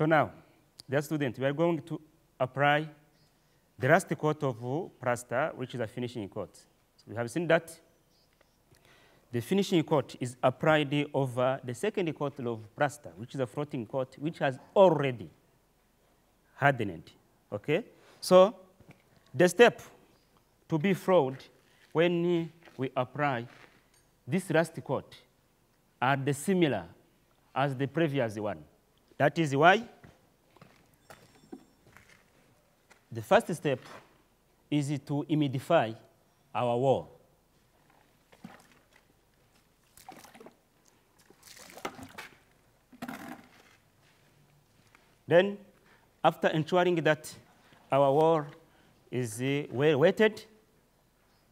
So now, dear student, we are going to apply the last coat of plaster, which is a finishing coat. So we have seen that the finishing coat is applied over the second coat of plaster, which is a floating coat, which has already hardened. Okay? So the step to be followed when we apply this last coat are the similar as the previous one. That is why the first step is to humidify our wall. Then, after ensuring that our wall is uh, well weighted,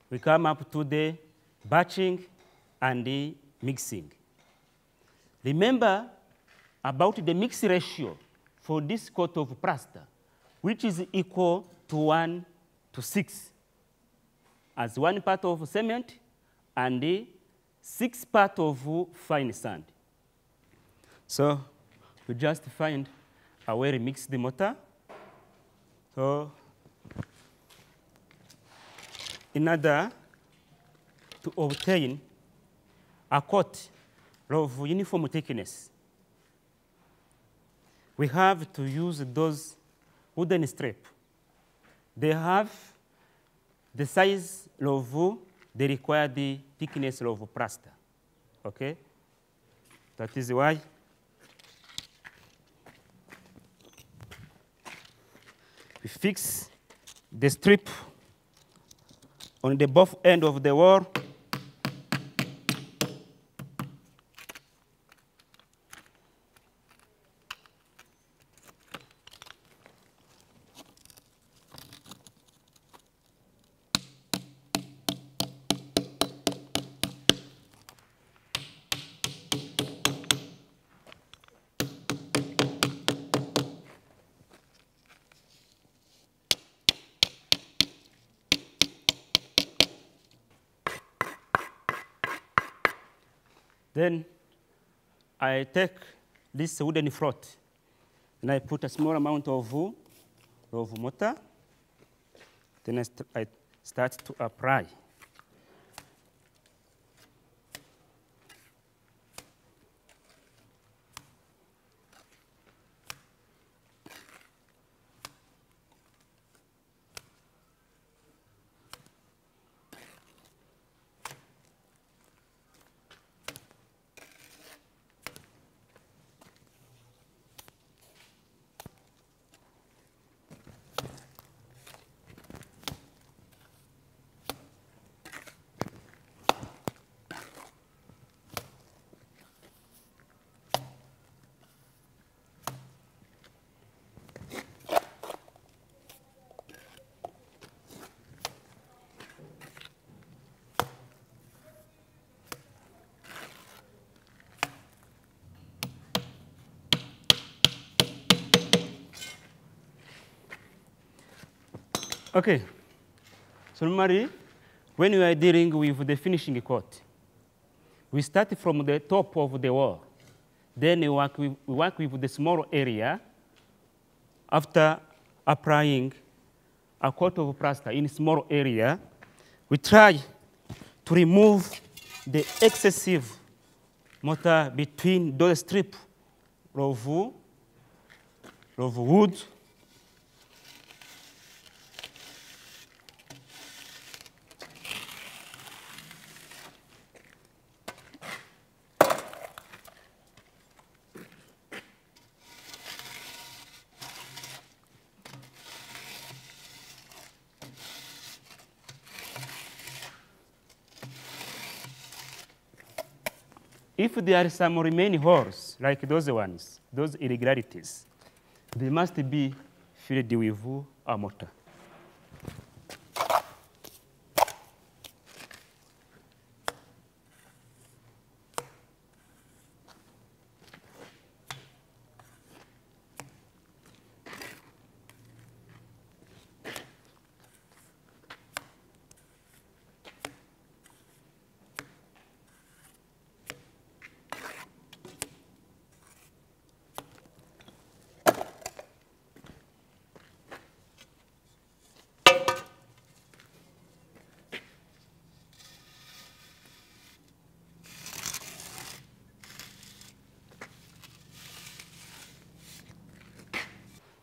we come up to the batching and the mixing. Remember about the mix ratio for this coat of plaster, which is equal to 1 to 6, as one part of cement and the six part of fine sand. So we just find a well mixed mortar. So in order to obtain a coat of uniform thickness, we have to use those wooden strip. They have the size of they require the thickness of plaster. Okay? That is why we fix the strip on the both end of the wall Then I take this wooden float and I put a small amount of, of mortar. Then I, st I start to apply. Okay. So normally, when we are dealing with the finishing coat, we start from the top of the wall. Then we work with, we work with the small area after applying a coat of plaster in small area. We try to remove the excessive mortar between those strips of, of wood If there are some remaining holes, like those ones, those irregularities, they must be filled with a mortar.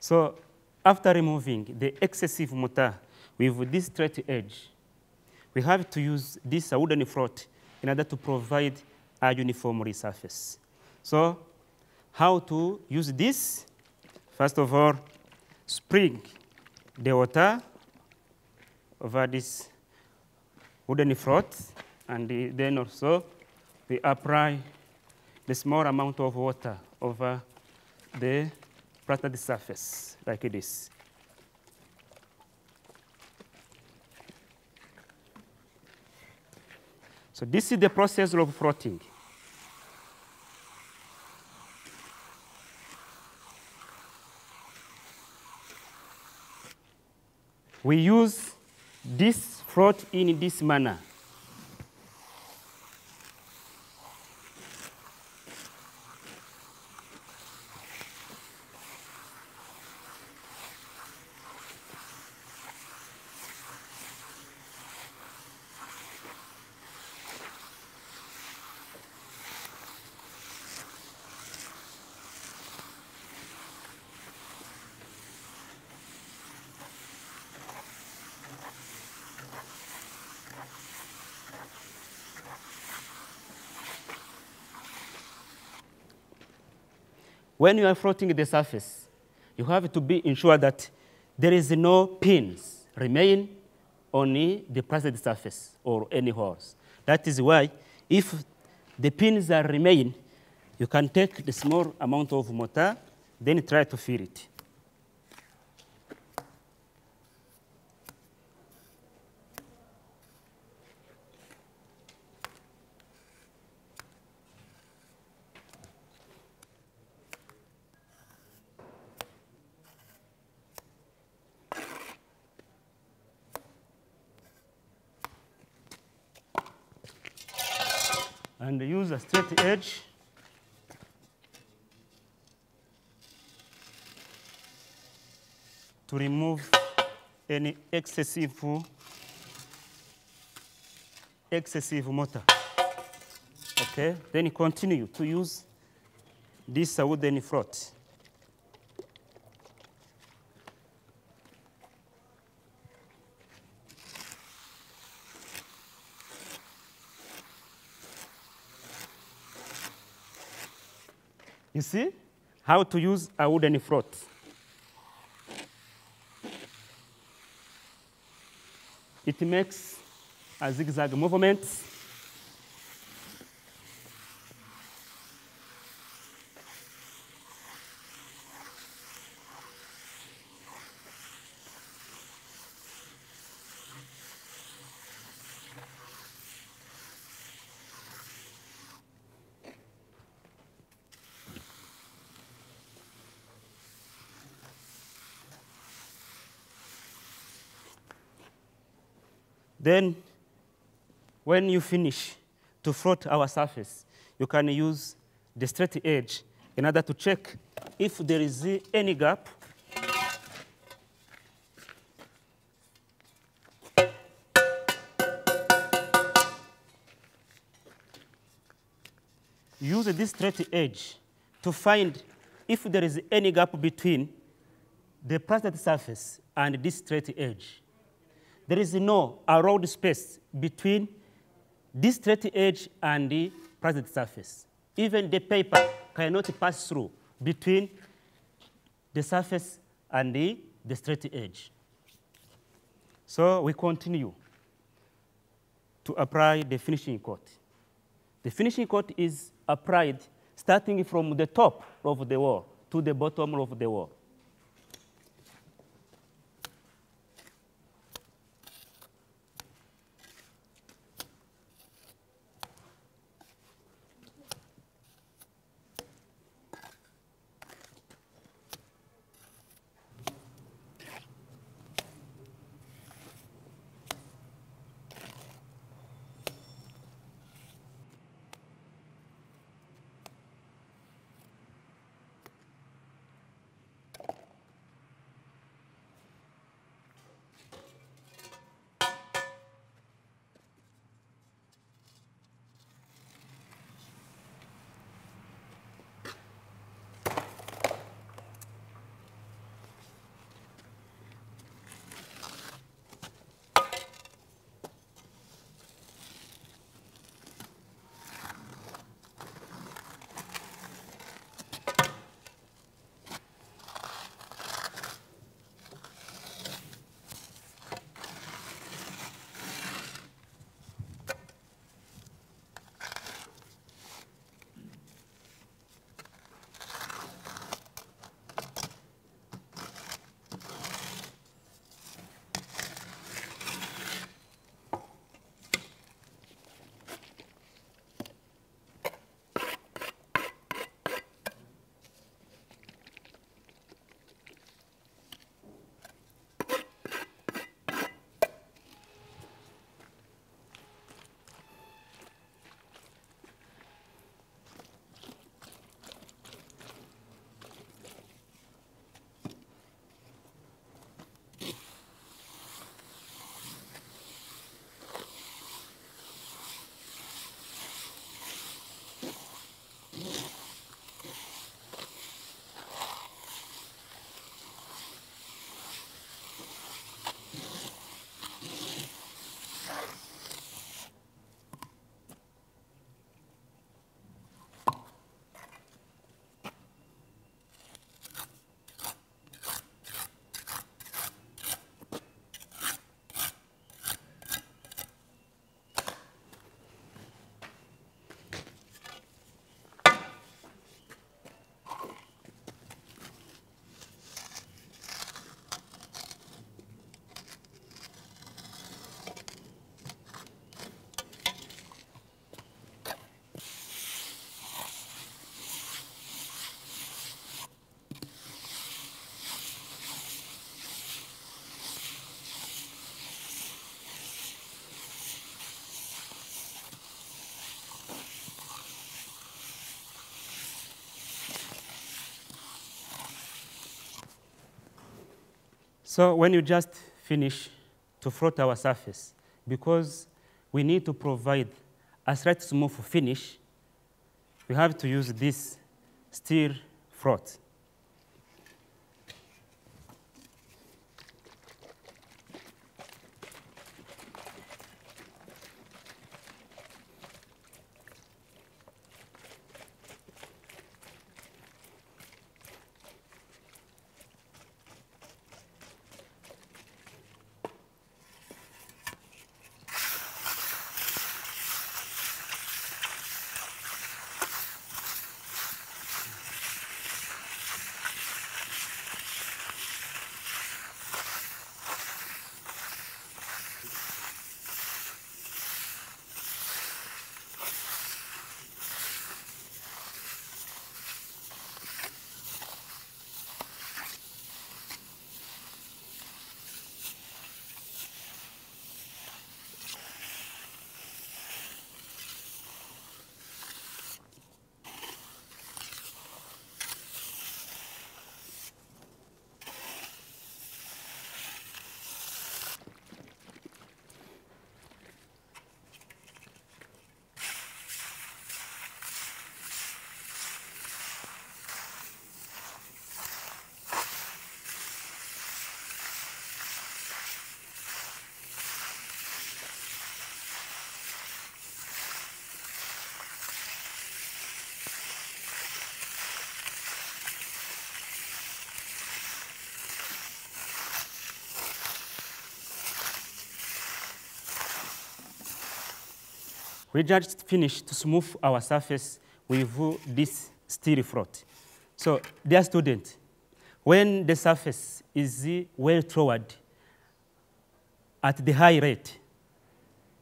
So after removing the excessive mortar with this straight edge, we have to use this wooden float in order to provide a uniform surface. So how to use this? First of all, spring the water over this wooden float, and then also we apply the small amount of water over the plastered surface like this. So this is the process of floating. We use this float in this manner. When you are floating the surface, you have to be ensured that there is no pins remain on the plastic surface or any holes. That is why if the pins are remain, you can take the small amount of mortar, then try to fill it. And use a straight edge to remove any excessive excessive mortar. Okay, then continue to use this wooden float. You see how to use a wooden float. It makes a zigzag movement. Then, when you finish to float our surface, you can use the straight edge in order to check if there is any gap. Use this straight edge to find if there is any gap between the plastic surface and this straight edge there is no allowed space between this straight edge and the plastic surface. Even the paper cannot pass through between the surface and the, the straight edge. So we continue to apply the finishing coat. The finishing coat is applied starting from the top of the wall to the bottom of the wall. So when you just finish to froth our surface, because we need to provide a slight smooth finish, we have to use this steel froth. We just finished to smooth our surface with this steel froth. So, dear student, when the surface is well toward at the high rate,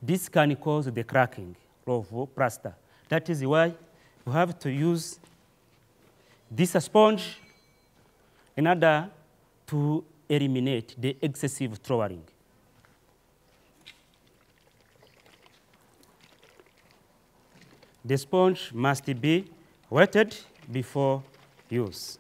this can cause the cracking of plaster. That is why you have to use this sponge in order to eliminate the excessive trowelling. The sponge must be wetted before use.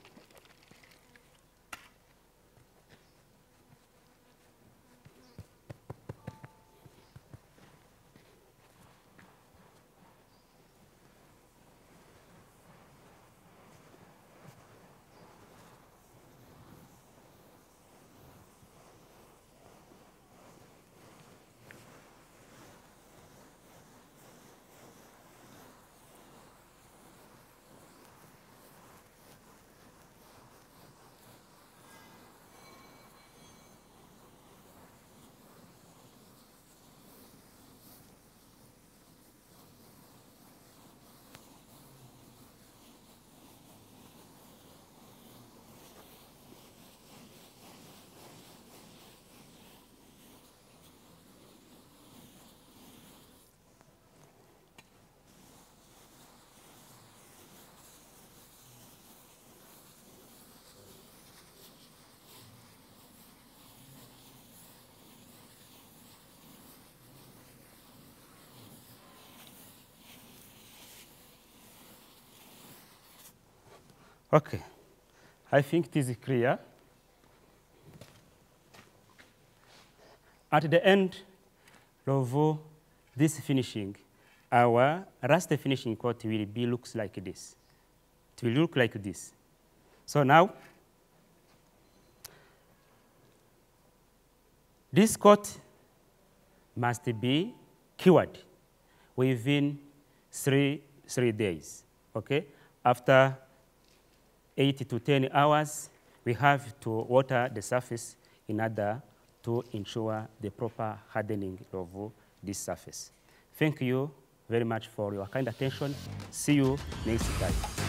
Okay, I think this is clear. At the end of this finishing, our last finishing coat will be looks like this. It will look like this. So now, this coat must be cured within three, three days, okay? After 8 to 10 hours, we have to water the surface in order to ensure the proper hardening of this surface. Thank you very much for your kind attention. See you next time.